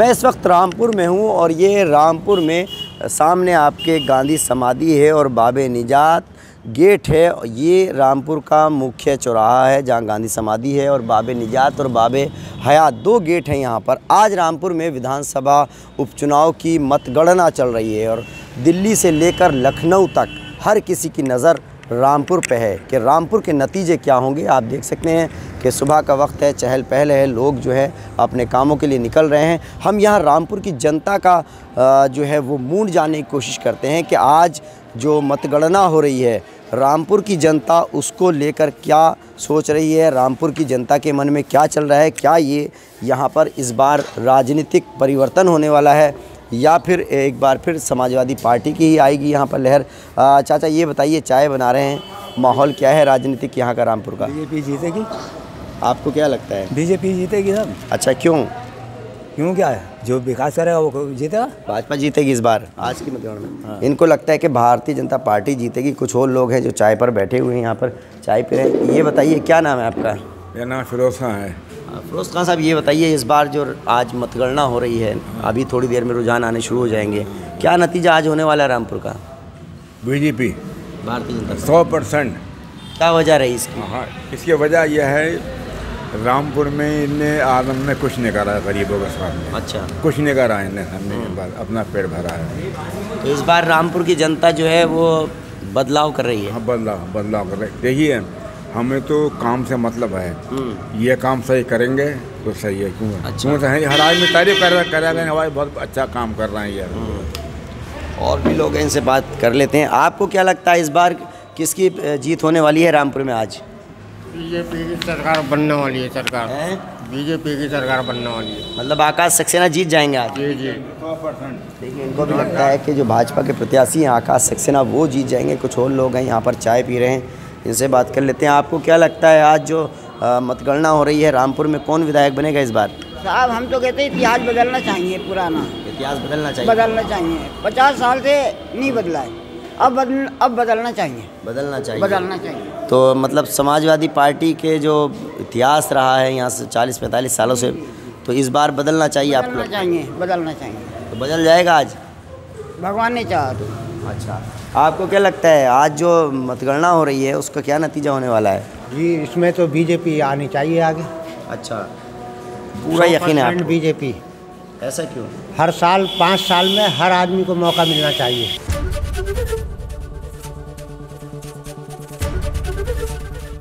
मैं इस वक्त रामपुर में हूँ और ये रामपुर में सामने आपके गांधी समाधि है और बाबे निजात गेट है। ये रामपुर का मुख्य चौराहा है, जहाँ गांधी समाधि है और बाबे निजात और बाबे हयात दो गेट हैं यहाँ पर। आज रामपुर में विधानसभा उपचुनाव की मतगणना चल रही है और दिल्ली से लेकर लखनऊ तक हर किसी की नज़र रामपुर पे है। कि रामपुर के नतीजे क्या होंगे, आप देख सकते हैं। कि सुबह का वक्त है, चहल पहल है, लोग जो है अपने कामों के लिए निकल रहे हैं। हम यहाँ रामपुर की जनता का जो है वो मूड जानने की कोशिश करते हैं कि आज जो मतगणना हो रही है, रामपुर की जनता उसको लेकर क्या सोच रही है, रामपुर की जनता के मन में क्या चल रहा है, क्या ये यहाँ पर इस बार राजनीतिक परिवर्तन होने वाला है, या फिर एक बार फिर समाजवादी पार्टी की ही आएगी यहाँ पर लहर। चाचा, ये बताइए, चाय बना रहे हैं, माहौल क्या है राजनीतिक यहाँ का रामपुर का? बीजेपी जीतेगी। आपको क्या लगता है? बीजेपी जीतेगी सब अच्छा क्यों? क्यों क्या है? जो विकास करेगा वो जीतेगा? भाजपा जीतेगी इस बार। आज की मतगणना में। हाँ। इनको लगता है कि भारतीय जनता पार्टी जीतेगी। कुछ और लोग हैं जो चाय पर बैठे हुए हैं यहाँ पर चाय पी रहे हैं। ये बताइए क्या नाम है आपका? मेरा नाम फिरोज खान है। फिरोज खान साहब ये बताइए इस बार जो आज मतगणना हो रही है अभी थोड़ी देर में रुझान आने शुरू हो जाएँगे। क्या नतीजा आज होने वाला है रामपुर का? बीजेपी। भारतीय जनता सौ परसेंट। क्या वजह रही इसकी? हाँ इसकी वजह यह है रामपुर में इनने आदम ने कुछ नहीं करा है गरीबों के सामने अच्छा। कुछ नहीं करा इनने हमने अपना पेड़ भरा है। तो इस बार रामपुर की जनता जो है वो बदलाव कर रही है? हाँ बदलाव बदलाव कर रही। है देखिए हमें तो काम से मतलब है। ये काम सही करेंगे तो सही है क्यों? अच्छा। क्यों सही? हर आदमी तारीफ़ कर कर रहे हैं हमारे बहुत अच्छा काम कर रहे हैं ये। और भी लोग इनसे बात कर लेते हैं। आपको क्या लगता है इस बार किसकी जीत होने वाली है रामपुर में आज? बीजेपी की सरकार बनने वाली है सरकार। है? बीजेपी की सरकार बनने वाली है। मतलब आकाश सक्सेना जीत जाएँगे आज? जी जी। देखिए इनको भी लगता है कि जो भाजपा के प्रत्याशी हैं आकाश सक्सेना वो जीत जाएँगे। कुछ और लोग हैं यहाँ पर चाय पी रहे हैं। इनसे बात कर लेते हैं। आपको क्या लगता है आज जो मतगणना हो रही है रामपुर में कौन विधायक बनेगा इस बार? साहब हम तो कहते हैं इतिहास बदलना चाहिए पुराना। इतिहास बदलना चाहिए। बदलना चाहिए। पचास साल से नहीं बदला है। अब बदल अब बदलना चाहिए। बदलना चाहिए। बदलना चाहिए। तो मतलब समाजवादी पार्टी के जो इतिहास रहा है यहाँ से चालीस पैंतालीस सालों से तो इस बार बदलना चाहिए आपको बदलना चाहिए बदलना चाहिए। तो बदल जाएगा आज? भगवान ने चाहा तो। अच्छा। आपको क्या लगता है आज जो मतगणना हो रही है उसका क्या नतीजा होने वाला है? जी इसमें तो बीजेपी आनी चाहिए आगे। अच्छा। पूरा यकीन है बीजेपी। ऐसा क्यों? हर साल पाँच साल में हर आदमी को मौका मिलना चाहिए।